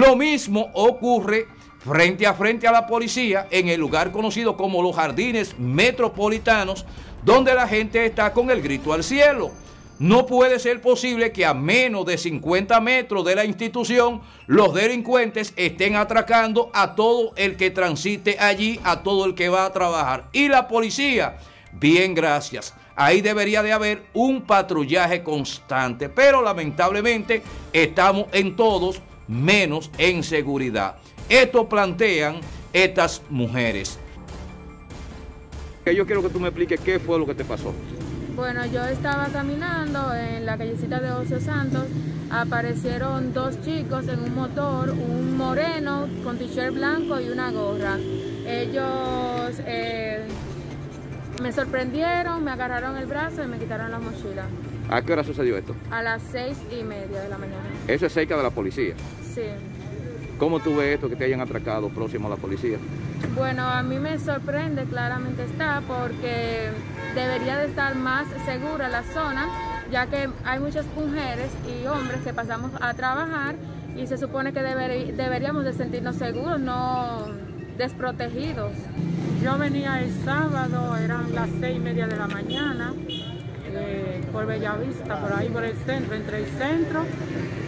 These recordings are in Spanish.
Lo mismo ocurre frente a frente a la policía en el lugar conocido como los jardines metropolitanos, donde la gente está con el grito al cielo. No puede ser posible que a menos de 50 metros de la institución los delincuentes estén atracando a todo el que transite allí, a todo el que va a trabajar. Y la policía, bien gracias. Ahí debería de haber un patrullaje constante, pero lamentablemente estamos en todos menos en seguridad. Esto plantean estas mujeres. Yo quiero que tú me expliques qué fue lo que te pasó. Bueno, yo estaba caminando en la callecita de Ocio Santos, aparecieron dos chicos en un motor, un moreno con t-shirt blanco y una gorra. Ellos eh, me sorprendieron, me agarraron el brazo y me quitaron la mochila. ¿A qué hora sucedió esto? A las seis y media de la mañana. Eso es cerca de la policía. Sí. ¿Cómo tú ves esto que te hayan atracado próximo a la policía? Bueno, a mí me sorprende, claramente está, porque debería de estar más segura la zona, ya que hay muchas mujeres y hombres que pasamos a trabajar y se supone que deberíamos de sentirnos seguros, no desprotegidos. Yo venía el sábado, eran las seis y media de la mañana, eh, por Bellavista, por ahí por el centro, entre el centro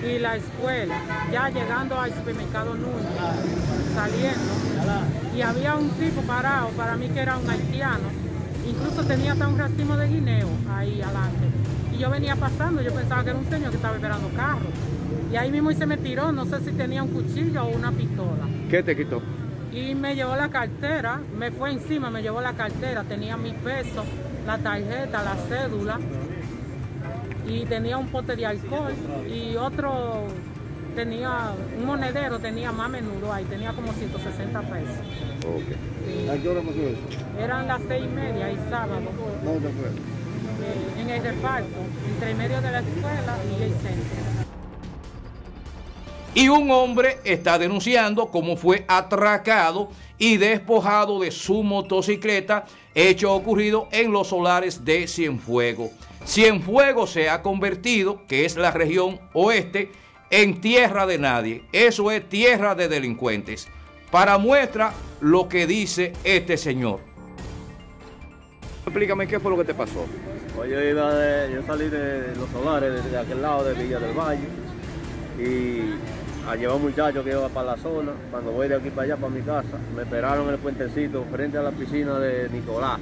y la escuela, ya llegando al supermercado Núñez, saliendo, y había un tipo parado, para mí que era un haitiano, incluso tenía hasta un racimo de guineo ahí adelante, y yo venía pasando, yo pensaba que era un señor que estaba esperando carro, y ahí mismo se me tiró, no sé si tenía un cuchillo o una pistola. ¿Qué te quitó? Y me llevó la cartera, me fue encima, me llevó la cartera, tenía mi peso, la tarjeta, la cédula, y tenía un pote de alcohol y otro tenía un monedero, tenía más menudo ahí, tenía como 160 pesos. Okay. ¿A qué hora pasó eso? Eran las seis y media y sábado. ¿Dónde fue? Eh, en el reparto, entre medio de la escuela y el centro. Y un hombre está denunciando cómo fue atracado y despojado de su motocicleta, hecho ocurrido en los solares de Cienfuegos. Cienfuegos se ha convertido, que es la región oeste, en tierra de nadie. Eso es tierra de delincuentes. Para muestra lo que dice este señor. Explícame qué fue lo que te pasó. Pues yo, iba de, yo salí de los solares, de, aquel lado de Villa del Valle, y a llevar un muchacho que iba para la zona. Cuando voy de aquí para allá, para mi casa, me esperaron en el puentecito frente a la piscina de Nicolás.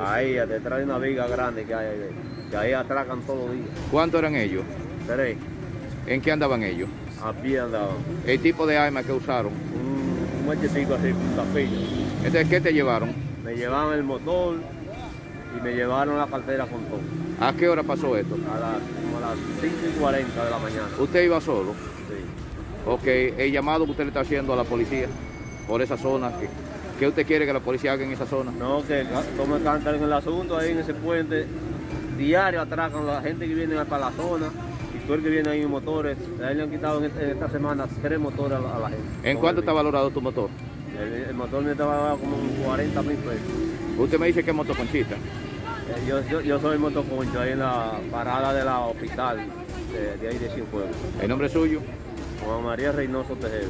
Ahí, detrás de una viga grande que hay ahí, que ahí atracan todos los días. ¿Cuántos eran ellos? Tres. ¿En qué andaban ellos? A pie andaban. ¿El tipo de arma que usaron? Un, un así, un tapillo. Entonces, ¿qué te llevaron? Me llevaban el motor y me llevaron la cartera con todo. ¿A qué hora pasó esto? A las, como a las 5 y 40 de la mañana. ¿Usted iba solo? Sí. Ok, el llamado que usted le está haciendo a la policía por esa zona, que ¿Qué usted quiere que la policía haga en esa zona? No, que tome carta en el asunto ahí en ese puente. Diario atracan a la gente que viene para la zona y tú el que viene ahí en motores. A él le han quitado en esta semana tres motores a la, gente. ¿En cuánto está valorado tu motor? El, motor me estaba como 40 mil pesos. ¿Usted me dice que es motoconchita? Eh, yo, yo, yo, soy motoconcho ahí en la parada de la hospital de, de ahí de Cienfuegos. ¿El nombre suyo? Juan María Reynoso Tejeda.